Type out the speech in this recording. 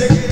sé que